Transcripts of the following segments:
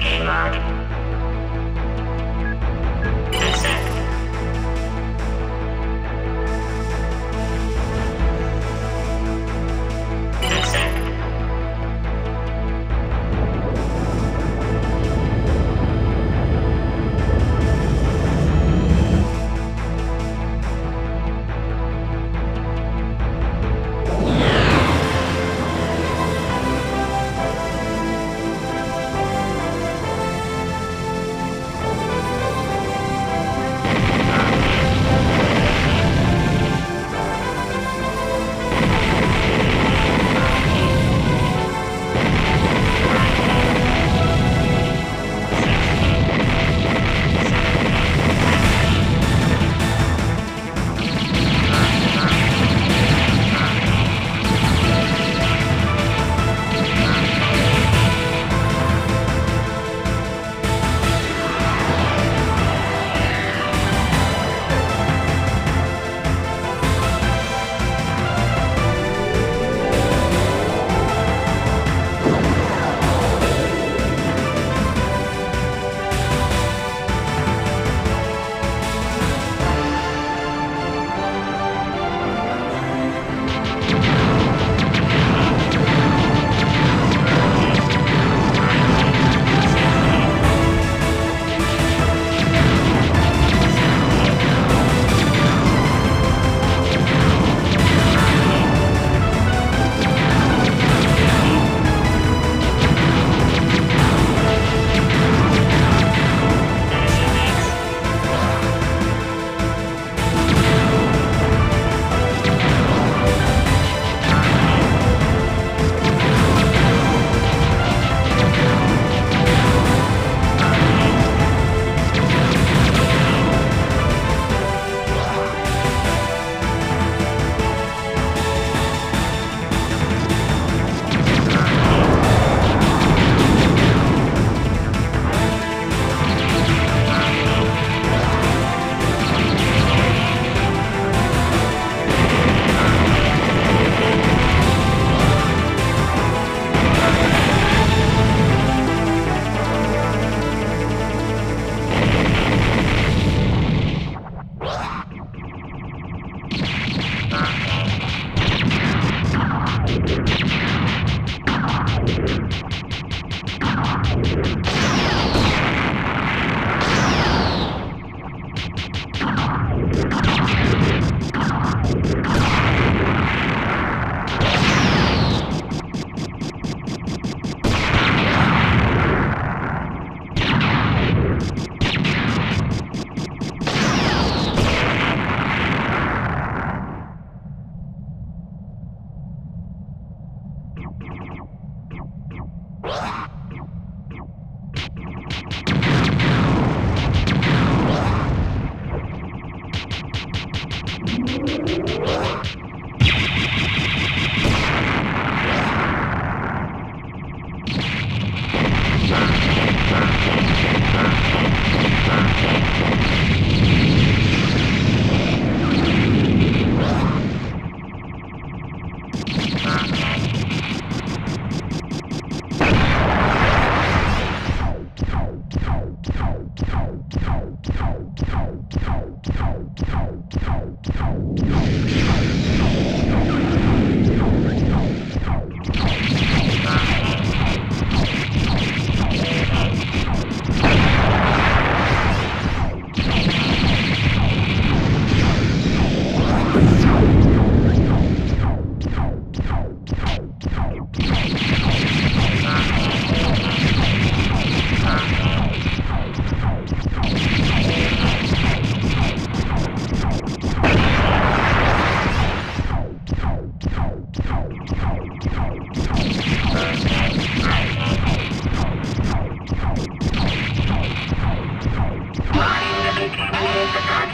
Game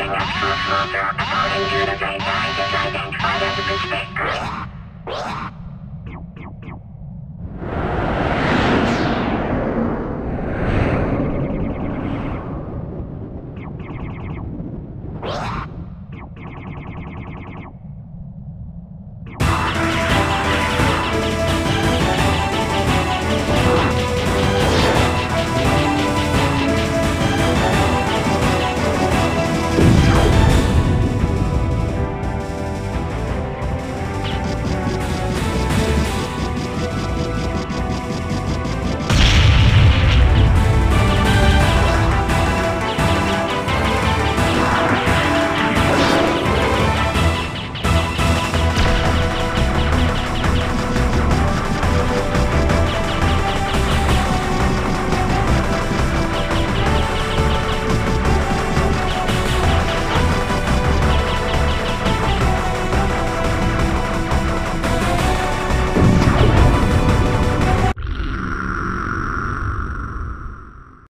Thank you.